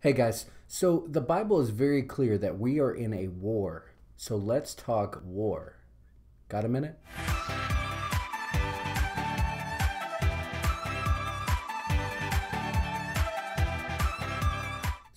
Hey guys, so the Bible is very clear that we are in a war. So let's talk war. Got a minute?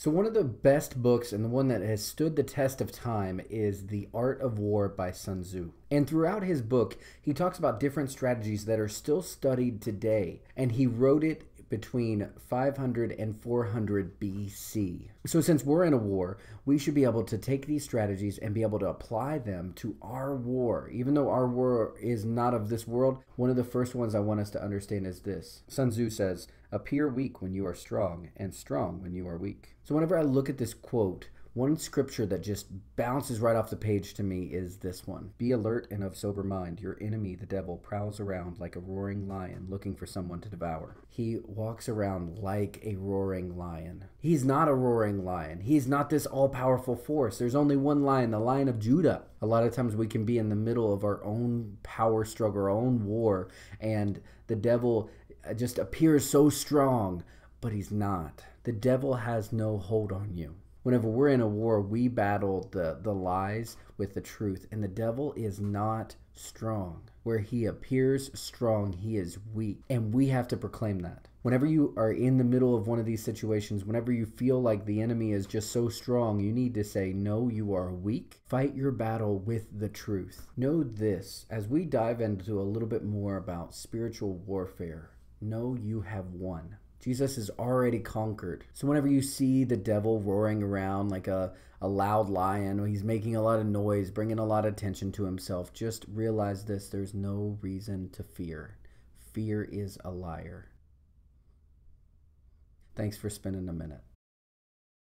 So, one of the best books and the one that has stood the test of time is The Art of War by Sun Tzu. And throughout his book, he talks about different strategies that are still studied today. And he wrote it between 500 and 400 BC. So, since we're in a war, we should be able to take these strategies and be able to apply them to our war. Even though our war is not of this world, one of the first ones I want us to understand is this Sun Tzu says, Appear weak when you are strong, and strong when you are weak. So, whenever I look at this quote, one scripture that just bounces right off the page to me is this one Be alert and of sober mind. Your enemy, the devil, prowls around like a roaring lion looking for someone to devour. He walks around like a roaring lion. He's not a roaring lion. He's not this all powerful force. There's only one lion, the lion of Judah. A lot of times we can be in the middle of our own power struggle, our own war, and the devil just appears so strong, but he's not. The devil has no hold on you whenever we're in a war, we battle the, the lies with the truth. And the devil is not strong. Where he appears strong, he is weak. And we have to proclaim that. Whenever you are in the middle of one of these situations, whenever you feel like the enemy is just so strong, you need to say, No, you are weak. Fight your battle with the truth. Know this as we dive into a little bit more about spiritual warfare, know you have won. Jesus is already conquered. So whenever you see the devil roaring around like a, a loud lion, he's making a lot of noise, bringing a lot of attention to himself, just realize this there's no reason to fear. Fear is a liar. Thanks for spending a minute.